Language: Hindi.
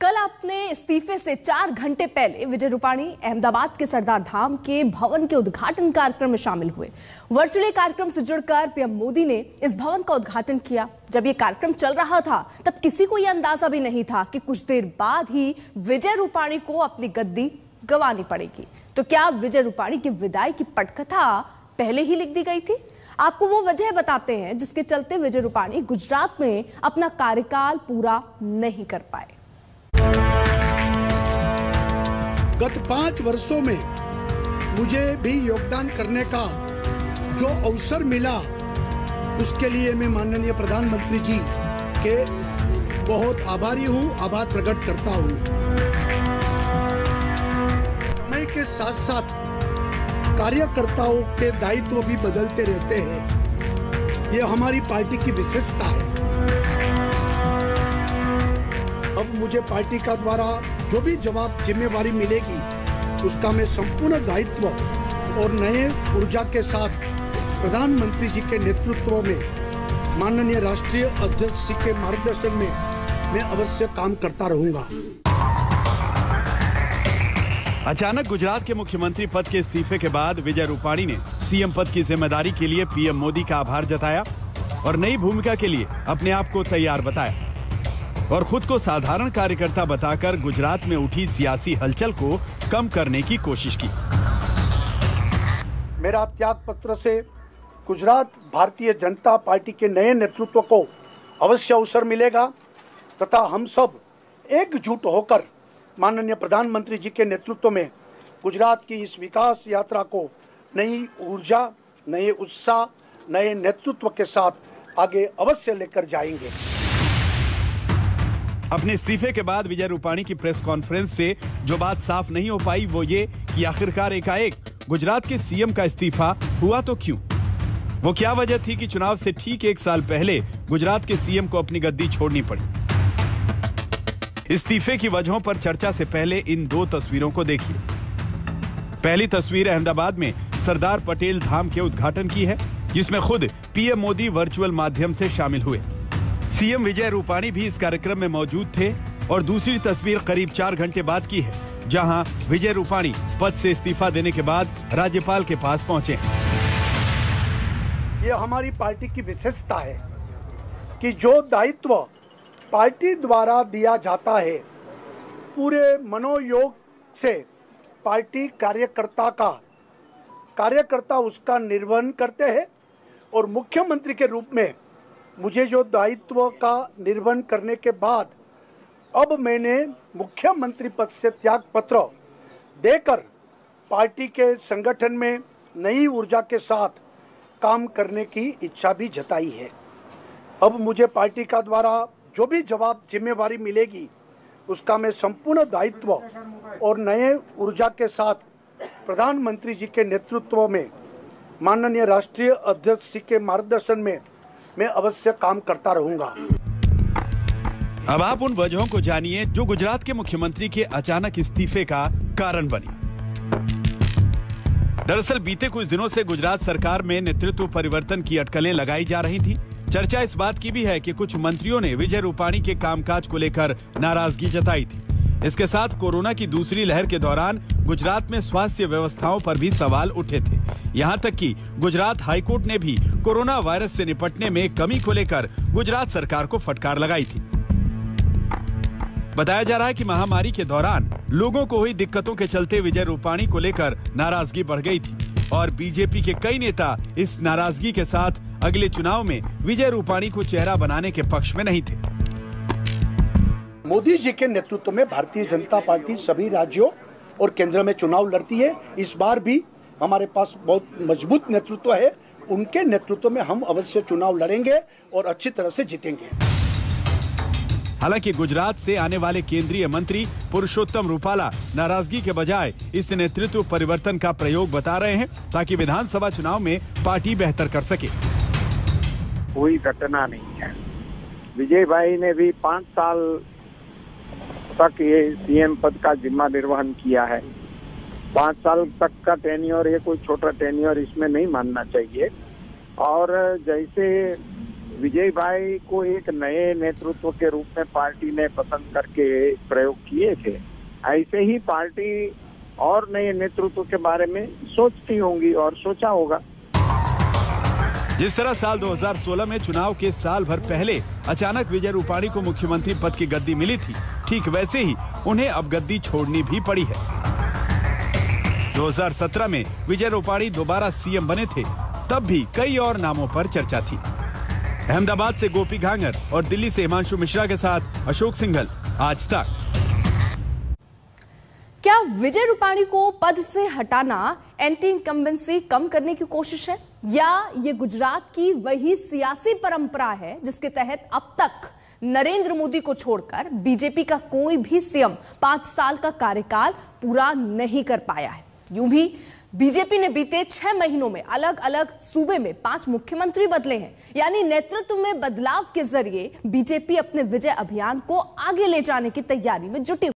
कल अपने इस्तीफे से चार घंटे पहले विजय रूपाणी अहमदाबाद के सरदार धाम के भवन के उद्घाटन कार्यक्रम में शामिल हुए। वर्चुअली कार्यक्रम से जुड़कर पीएम मोदी ने इस भवन का उद्घाटन किया। जब ये कार्यक्रम चल रहा था, तब किसी को यह अंदाज़ा भी नहीं था कि कुछ देर बाद ही विजय रूपाणी को अपनी गद्दी गंवानी पड़ेगी। तो क्या विजय रूपाणी की विदाई की पटकथा पहले ही लिख दी गई थी? आपको वो वजह बताते हैं जिसके चलते विजय रूपाणी गुजरात में अपना कार्यकाल पूरा नहीं कर पाए। गत पाँच वर्षों में मुझे भी योगदान करने का जो अवसर मिला, उसके लिए मैं माननीय प्रधानमंत्री जी के बहुत आभारी हूँ, आभार प्रकट करता हूँ। समय के साथ साथ कार्यकर्ताओं के दायित्व भी बदलते रहते हैं। ये हमारी पार्टी की विशेषता है। अब मुझे पार्टी का द्वारा जो भी जवाब जिम्मेवारी मिलेगी, उसका मैं संपूर्ण दायित्व और नए ऊर्जा के साथ प्रधानमंत्री जी के नेतृत्व में, माननीय राष्ट्रीय अध्यक्ष जी के मार्गदर्शन में मैं अवश्य काम करता रहूँगा। अचानक गुजरात के मुख्यमंत्री पद के इस्तीफे के बाद विजय रूपाणी ने सीएम पद की ज़िम्मेदारी के लिए पीएम मोदी का आभार जताया और नई भूमिका के लिए अपने आप को तैयार बताया। और खुद को साधारण कार्यकर्ता बताकर गुजरात में उठी सियासी हलचल को कम करने की कोशिश की। मेरा त्याग पत्र से गुजरात भारतीय जनता पार्टी के नए नेतृत्व को अवश्य अवसर मिलेगा तथा हम सब एकजुट होकर माननीय प्रधानमंत्री जी के नेतृत्व में गुजरात की इस विकास यात्रा को नई ऊर्जा, नए उत्साह, नए नेतृत्व के साथ आगे अवश्य लेकर जाएँगे। अपने इस्तीफे के बाद विजय रूपाणी की प्रेस कॉन्फ्रेंस से जो बात साफ़ नहीं हो पाई वो ये कि आखिरकार एकाएक गुजरात के सीएम का इस्तीफा हुआ तो क्यों? वो क्या वजह थी कि चुनाव से ठीक एक साल पहले गुजरात के सीएम को अपनी गद्दी छोड़नी पड़ी? इस्तीफे की वजहों पर चर्चा से पहले इन दो तस्वीरों को देखिए। पहली तस्वीर अहमदाबाद में सरदार पटेल धाम के उद्घाटन की है, जिसमें खुद पीएम मोदी वर्चुअल माध्यम से शामिल हुए। सीएम विजय रूपाणी भी इस कार्यक्रम में मौजूद थे और दूसरी तस्वीर करीब चार घंटे बाद की है, जहाँ विजय रूपाणी पद से इस्तीफा देने के बाद राज्यपाल के पास पहुँचे ये हमारी पार्टी की विशेषता है कि जो दायित्व पार्टी द्वारा दिया जाता है, पूरे मनोयोग से पार्टी कार्यकर्ता का, कार्यकर्ता उसका निर्वहन करते हैं और मुख्यमंत्री के रूप में मुझे जो दायित्व का निर्वहन करने के बाद अब मैंने मुख्यमंत्री पद से त्याग पत्र देकर पार्टी के संगठन में नई ऊर्जा के साथ काम करने की इच्छा भी जताई है। अब मुझे पार्टी का द्वारा जो भी जवाब जिम्मेवारी मिलेगी, उसका मैं संपूर्ण दायित्व और नए ऊर्जा के साथ प्रधानमंत्री जी के नेतृत्व में माननीय राष्ट्रीय अध्यक्ष जी के मार्गदर्शन में मैं अवश्य काम करता रहूँगा। अब आप उन वजहों को जानिए जो गुजरात के मुख्यमंत्री के अचानक इस्तीफे का कारण बनी। दरअसल बीते कुछ दिनों से गुजरात सरकार में नेतृत्व परिवर्तन की अटकलें लगाई जा रही थी। चर्चा इस बात की भी है कि कुछ मंत्रियों ने विजय रूपाणी के कामकाज को लेकर नाराज़गी जताई थी। इसके साथ कोरोना की दूसरी लहर के दौरान गुजरात में स्वास्थ्य व्यवस्थाओं पर भी सवाल उठे थे। यहाँ तक कि गुजरात हाईकोर्ट ने भी कोरोना वायरस से निपटने में कमी को लेकर गुजरात सरकार को फटकार लगाई थी। बताया जा रहा है कि महामारी के दौरान लोगों को हुई दिक्कतों के चलते विजय रूपाणी को लेकर नाराज़गी बढ़ गई थी और बीजेपी के कई नेता इस नाराज़गी के साथ अगले चुनाव में विजय रूपाणी को चेहरा बनाने के पक्ष में नहीं थे। मोदी जी के नेतृत्व में भारतीय जनता पार्टी सभी राज्यों और केंद्र में चुनाव लड़ती है। इस बार भी हमारे पास बहुत मज़बूत नेतृत्व है। उनके नेतृत्व में हम अवश्य चुनाव लड़ेंगे और अच्छी तरह से जीतेंगे। हालाँकि गुजरात से आने वाले केंद्रीय मंत्री पुरुषोत्तम रूपाला नाराज़गी के बजाय इस नेतृत्व परिवर्तन का प्रयोग बता रहे हैं ताकि विधानसभा चुनाव में पार्टी बेहतर कर सके। कोई घटना नहीं है। विजय भाई ने भी पाँच साल तक ये सीएम पद का जिम्मा निर्वहन किया है। पाँच साल तक का टेन्योर ये कोई छोटा टेन्योर इसमें नहीं मानना चाहिए। और जैसे विजय भाई को एक नए नेतृत्व के रूप में पार्टी ने पसंद करके प्रयोग किए थे, ऐसे ही पार्टी और नए नेतृत्व के बारे में सोचती होंगी और सोचा होगा। जिस तरह साल 2016 में चुनाव के साल भर पहले अचानक विजय रूपाणी को मुख्यमंत्री पद की गद्दी मिली थी ठीक वैसे ही उन्हें अब गद्दी छोड़नी भी पड़ी है। 2017 में विजय रूपाणी दोबारा सीएम बने थे, तब भी कई और नामों पर चर्चा थी। अहमदाबाद से गोपी घांगर और दिल्ली से हिमांशु मिश्रा के साथ अशोक सिंघल, आज तक। क्या विजय रूपाणी को पद से हटाना एंटी इनकम्बेंसी कम करने की कोशिश है? या ये गुजरात की वही सियासी परंपरा है जिसके तहत अब तक नरेंद्र मोदी को छोड़कर बीजेपी का कोई भी सीएम पाँच साल का कार्यकाल पूरा नहीं कर पाया है। यूँ भी बीजेपी ने बीते छह महीनों में अलग अलग सूबे में पाँच मुख्यमंत्री बदले हैं। यानी नेतृत्व में बदलाव के ज़रिए बीजेपी अपने विजय अभियान को आगे ले जाने की तैयारी में जुटी